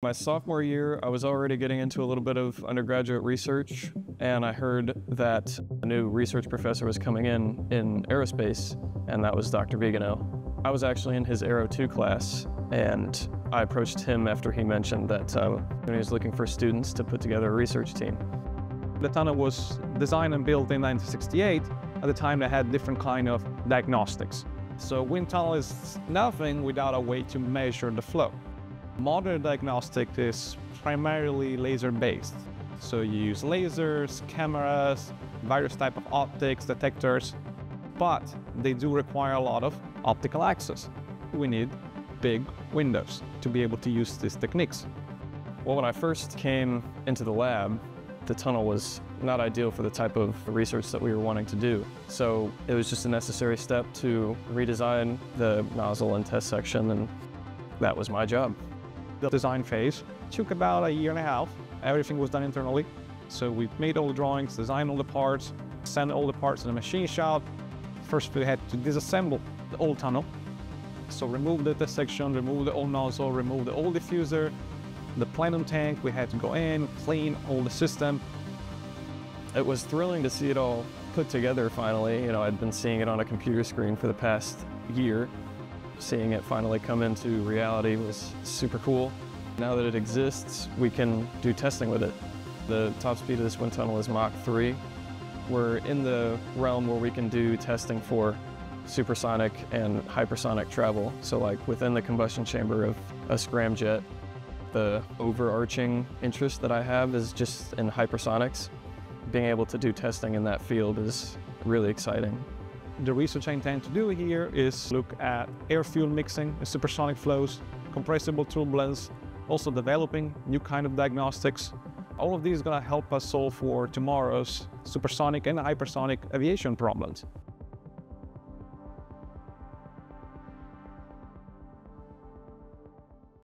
My sophomore year, I was already getting into a little bit of undergraduate research, and I heard that a new research professor was coming in in aerospace, and that was Dr. Vigano. I was actually in his Aero 2 class, and I approached him after he mentioned that uh, he was looking for students to put together a research team. The tunnel was designed and built in 1968. At the time, they had different kind of diagnostics. So wind tunnel is nothing without a way to measure the flow. Modern diagnostic is primarily laser-based. So you use lasers, cameras, various type of optics, detectors, but they do require a lot of optical access. We need big windows to be able to use these techniques. Well, when I first came into the lab, the tunnel was not ideal for the type of research that we were wanting to do. So it was just a necessary step to redesign the nozzle and test section, and that was my job. The design phase took about a year and a half. Everything was done internally. So we made all the drawings, designed all the parts, sent all the parts to the machine shop. First we had to disassemble the old tunnel. So remove the section, remove the old nozzle, remove the old diffuser, the plenum tank, we had to go in, clean all the system. It was thrilling to see it all put together finally. You know, I'd been seeing it on a computer screen for the past year. Seeing it finally come into reality was super cool. Now that it exists, we can do testing with it. The top speed of this wind tunnel is Mach 3. We're in the realm where we can do testing for supersonic and hypersonic travel. So like within the combustion chamber of a scramjet, the overarching interest that I have is just in hypersonics. Being able to do testing in that field is really exciting. The research I intend to do here is look at air-fuel mixing and supersonic flows, compressible turbulence, also developing new kind of diagnostics. All of these are going to help us solve for tomorrow's supersonic and hypersonic aviation problems.